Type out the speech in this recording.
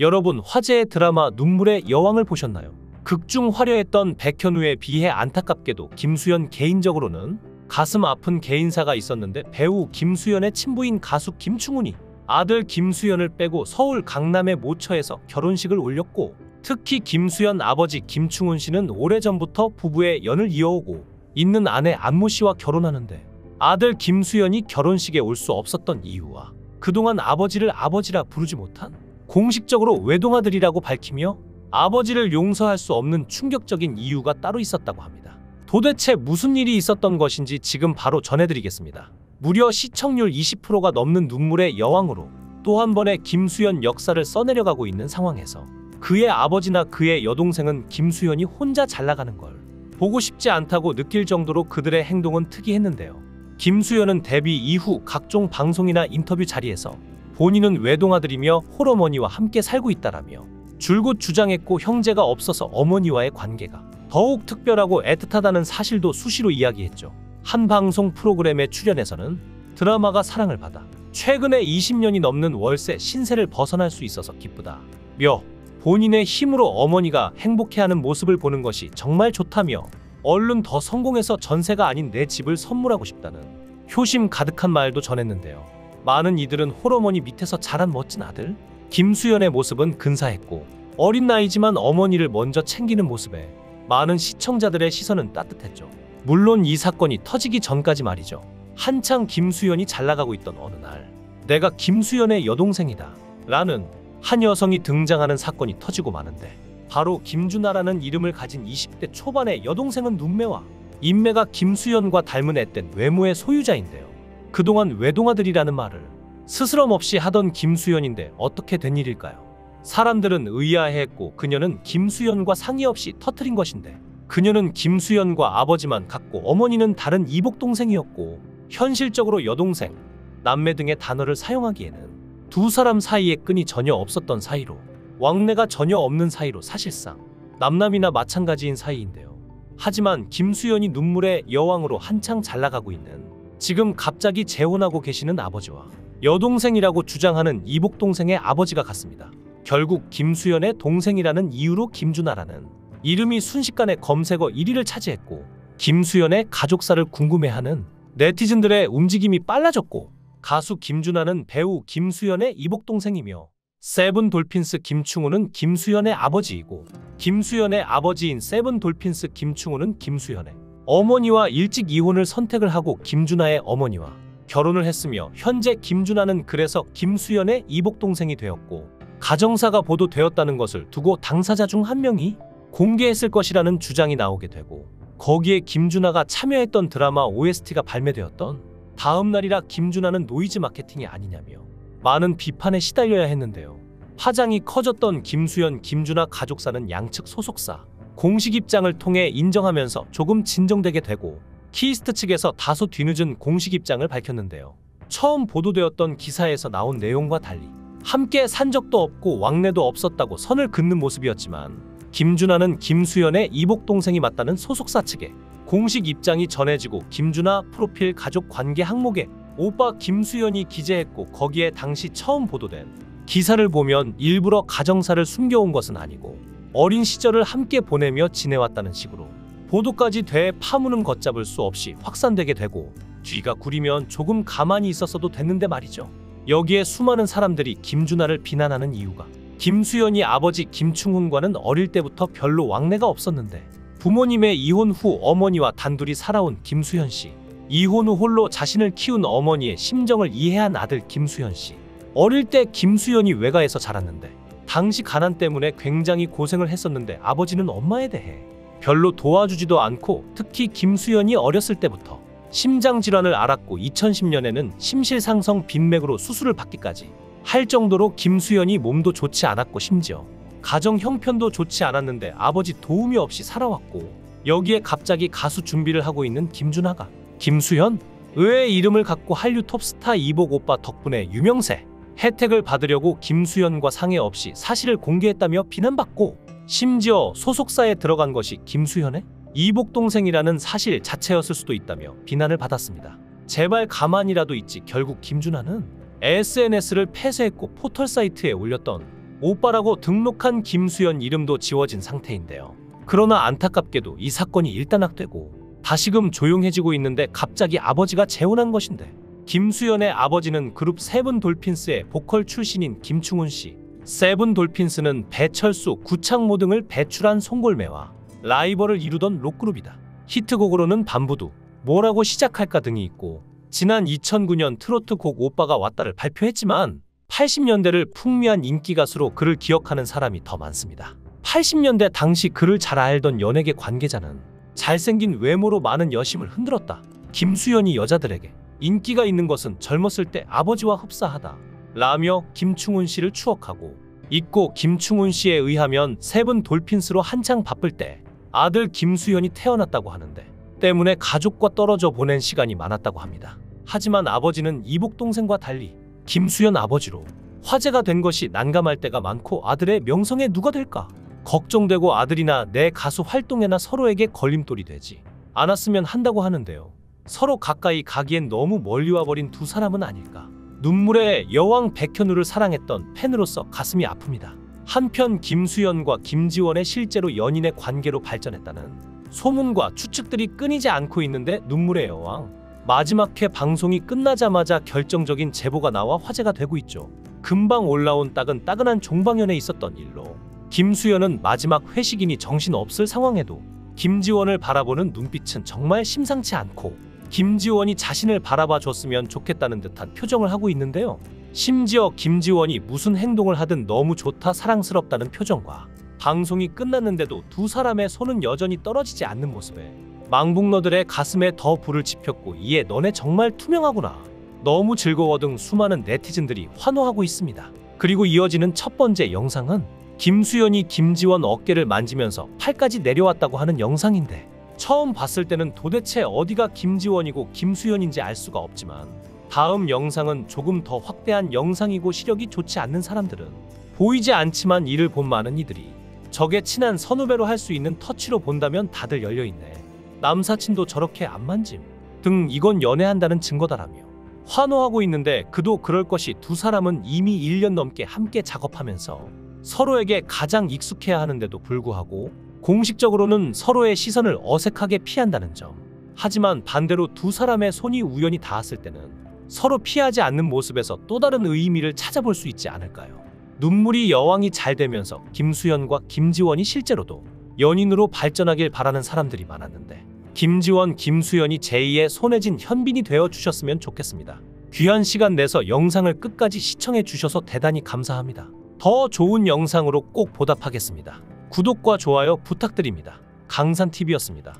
여러분 화제의 드라마 눈물의 여왕을 보셨나요? 극중 화려했던 백현우에 비해 안타깝게도 김수현 개인적으로는 가슴 아픈 개인사가 있었는데 배우 김수현의 친부인 가수 김충훈이 아들 김수현을 빼고 서울 강남의 모처에서 결혼식을 올렸고 특히 김수현 아버지 김충훈 씨는 오래전부터 부부의 연을 이어오고 있는 아내 안모 씨와 결혼하는데 아들 김수현이 결혼식에 올 수 없었던 이유와 그동안 아버지를 아버지라 부르지 못한 공식적으로 외동아들이라고 밝히며 아버지를 용서할 수 없는 충격적인 이유가 따로 있었다고 합니다. 도대체 무슨 일이 있었던 것인지 지금 바로 전해드리겠습니다. 무려 시청률 20%가 넘는 눈물의 여왕으로 또 한 번의 김수현 역사를 써내려가고 있는 상황에서 그의 아버지나 그의 여동생은 김수현이 혼자 잘 나가는 걸 보고 싶지 않다고 느낄 정도로 그들의 행동은 특이했는데요. 김수현은 데뷔 이후 각종 방송이나 인터뷰 자리에서 본인은 외동아들이며 홀어머니와 함께 살고 있다라며 줄곧 주장했고 형제가 없어서 어머니와의 관계가 더욱 특별하고 애틋하다는 사실도 수시로 이야기했죠. 한 방송 프로그램에 출연해서는 드라마가 사랑을 받아 최근에 20년이 넘는 월세 신세를 벗어날 수 있어서 기쁘다. 며 본인의 힘으로 어머니가 행복해하는 모습을 보는 것이 정말 좋다며 얼른 더 성공해서 전세가 아닌 내 집을 선물하고 싶다는 효심 가득한 말도 전했는데요. 많은 이들은 홀어머니 밑에서 자란 멋진 아들 김수현의 모습은 근사했고 어린 나이지만 어머니를 먼저 챙기는 모습에 많은 시청자들의 시선은 따뜻했죠. 물론 이 사건이 터지기 전까지 말이죠. 한창 김수현이 잘 나가고 있던 어느 날 내가 김수현의 여동생이다 라는 한 여성이 등장하는 사건이 터지고 마는데 바로 김준하라는 이름을 가진 20대 초반의 여동생은 눈매와 인매가 김수현과 닮은 앳된 외모의 소유자인데요. 그동안 외동아들이라는 말을 스스럼 없이 하던 김수현인데 어떻게 된 일일까요? 사람들은 의아해했고 그녀는 김수현과 상의 없이 터트린 것인데 그녀는 김수현과 아버지만 같고 어머니는 다른 이복 동생이었고 현실적으로 여동생, 남매 등의 단어를 사용하기에는 두 사람 사이에 끈이 전혀 없었던 사이로 왕래가 전혀 없는 사이로 사실상 남남이나 마찬가지인 사이인데요. 하지만 김수현이 눈물의 여왕으로 한창 잘 나가고 있는 지금 갑자기 재혼하고 계시는 아버지와 여동생이라고 주장하는 이복 동생의 아버지가 같습니다. 결국 김수현의 동생이라는 이유로 김준하라는 이름이 순식간에 검색어 1위를 차지했고 김수현의 가족사를 궁금해하는 네티즌들의 움직임이 빨라졌고 가수 김주나는 배우 김수현의 이복 동생이며 세븐 돌핀스 김충훈은 김수현의 아버지이고 김수현의 아버지인 세븐 돌핀스 김충훈은 김수현의 어머니와 일찍 이혼을 선택을 하고 김주나의 어머니와 결혼을 했으며 현재 김주나는 그래서 김수현의 이복 동생이 되었고 가정사가 보도되었다는 것을 두고 당사자 중 한 명이 공개했을 것이라는 주장이 나오게 되고 거기에 김주나가 참여했던 드라마 OST가 발매되었던 다음 날이라 김주나는 노이즈 마케팅이 아니냐며 많은 비판에 시달려야 했는데요. 파장이 커졌던 김수현, 김주나 가족사는 양측 소속사 공식 입장을 통해 인정하면서 조금 진정되게 되고 키스트 측에서 다소 뒤늦은 공식 입장을 밝혔는데요. 처음 보도되었던 기사에서 나온 내용과 달리 함께 산 적도 없고 왕래도 없었다고 선을 긋는 모습이었지만 김주나는 김수현의 이복 동생이 맞다는 소속사 측에 공식 입장이 전해지고 김준하 프로필 가족 관계 항목에 오빠 김수현이 기재했고 거기에 당시 처음 보도된 기사를 보면 일부러 가정사를 숨겨온 것은 아니고 어린 시절을 함께 보내며 지내왔다는 식으로 보도까지 돼 파문은 걷잡을 수 없이 확산되게 되고 쥐가 구리면 조금 가만히 있었어도 됐는데 말이죠. 여기에 수많은 사람들이 김준하를 비난하는 이유가 김수현이 아버지 김충훈과는 어릴 때부터 별로 왕래가 없었는데 부모님의 이혼 후 어머니와 단둘이 살아온 김수현 씨. 이혼 후 홀로 자신을 키운 어머니의 심정을 이해한 아들 김수현 씨. 어릴 때 김수현이 외가에서 자랐는데 당시 가난 때문에 굉장히 고생을 했었는데 아버지는 엄마에 대해 별로 도와주지도 않고 특히 김수현이 어렸을 때부터 심장 질환을 앓았고 2010년에는 심실상성 빈맥으로 수술을 받기까지 할 정도로 김수현이 몸도 좋지 않았고 심지어 가정 형편도 좋지 않았는데 아버지 도움이 없이 살아왔고 여기에 갑자기 가수 준비를 하고 있는 김준하가 김수현? 의외의 이름을 갖고 한류 톱스타 이복 오빠 덕분에 유명세 혜택을 받으려고 김수현과 상의 없이 사실을 공개했다며 비난받고 심지어 소속사에 들어간 것이 김수현의 이복 동생이라는 사실 자체였을 수도 있다며 비난을 받았습니다. 제발 가만히라도 있지 결국 김준하는 SNS를 폐쇄했고 포털 사이트에 올렸던 오빠라고 등록한 김수현 이름도 지워진 상태인데요. 그러나 안타깝게도 이 사건이 일단락되고 다시금 조용해지고 있는데 갑자기 아버지가 재혼한 것인데 김수현의 아버지는 그룹 세븐 돌핀스의 보컬 출신인 김충훈 씨. 세븐 돌핀스는 배철수, 구창모 등을 배출한 송골매와 라이벌을 이루던 록그룹이다. 히트곡으로는 밤부두, 뭐라고 시작할까 등이 있고 지난 2009년 트로트 곡 오빠가 왔다를 발표했지만 80년대를 풍미한 인기 가수로 그를 기억하는 사람이 더 많습니다. 80년대 당시 그를 잘 알던 연예계 관계자는 잘생긴 외모로 많은 여심을 흔들었다. 김수현이 여자들에게 인기가 있는 것은 젊었을 때 아버지와 흡사하다. 라며 김충훈 씨를 추억하고 있고 김충훈 씨에 의하면 세븐 돌핀스로 한창 바쁠 때 아들 김수현이 태어났다고 하는데 때문에 가족과 떨어져 보낸 시간이 많았다고 합니다. 하지만 아버지는 이복 동생과 달리 김수현 아버지로 화제가 된 것이 난감할 때가 많고 아들의 명성에 누가 될까 걱정되고 아들이나 내 가수 활동에나 서로에게 걸림돌이 되지 않았으면 한다고 하는데요. 서로 가까이 가기엔 너무 멀리 와버린 두 사람은 아닐까. 눈물의 여왕 백현우를 사랑했던 팬으로서 가슴이 아픕니다. 한편 김수현과 김지원의 실제로 연인의 관계로 발전했다는 소문과 추측들이 끊이지 않고 있는데 눈물의 여왕 마지막 회 방송이 끝나자마자 결정적인 제보가 나와 화제가 되고 있죠. 금방 올라온 따근따근한 종방연에 있었던 일로 김수현은 마지막 회식이니 정신 없을 상황에도 김지원을 바라보는 눈빛은 정말 심상치 않고 김지원이 자신을 바라봐 줬으면 좋겠다는 듯한 표정을 하고 있는데요. 심지어 김지원이 무슨 행동을 하든 너무 좋다 사랑스럽다는 표정과 방송이 끝났는데도 두 사람의 손은 여전히 떨어지지 않는 모습에 망북러들의 가슴에 더 불을 지폈고 이에 너네 정말 투명하구나. 너무 즐거워 등 수많은 네티즌들이 환호하고 있습니다. 그리고 이어지는 첫 번째 영상은 김수현이 김지원 어깨를 만지면서 팔까지 내려왔다고 하는 영상인데 처음 봤을 때는 도대체 어디가 김지원이고 김수현인지 알 수가 없지만 다음 영상은 조금 더 확대한 영상이고 시력이 좋지 않는 사람들은 보이지 않지만 이를 본 많은 이들이 적의 친한 선후배로 할 수 있는 터치로 본다면 다들 열려있네. 남사친도 저렇게 안 만짐. 등 이건 연애한다는 증거다라며 환호하고 있는데 그도 그럴 것이 두 사람은 이미 1년 넘게 함께 작업하면서 서로에게 가장 익숙해야 하는데도 불구하고 공식적으로는 서로의 시선을 어색하게 피한다는 점. 하지만 반대로 두 사람의 손이 우연히 닿았을 때는 서로 피하지 않는 모습에서 또 다른 의미를 찾아볼 수 있지 않을까요? 눈물이 여왕이 잘 되면서 김수현과 김지원이 실제로도 연인으로 발전하길 바라는 사람들이 많았는데 김지원, 김수현이 제2의 손혜진, 현빈이 되어 주셨으면 좋겠습니다. 귀한 시간 내서 영상을 끝까지 시청해 주셔서 대단히 감사합니다. 더 좋은 영상으로 꼭 보답하겠습니다. 구독과 좋아요 부탁드립니다. 강산TV였습니다.